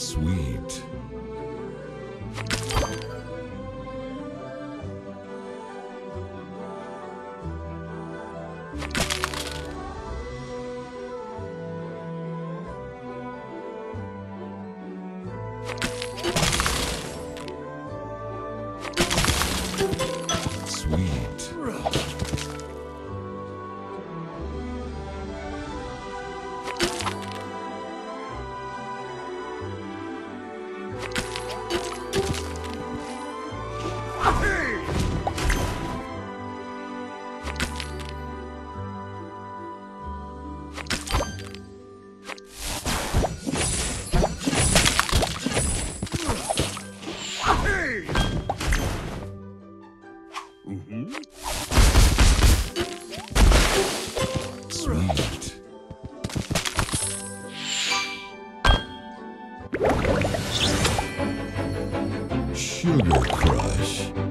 Sweet. Sugar Crush.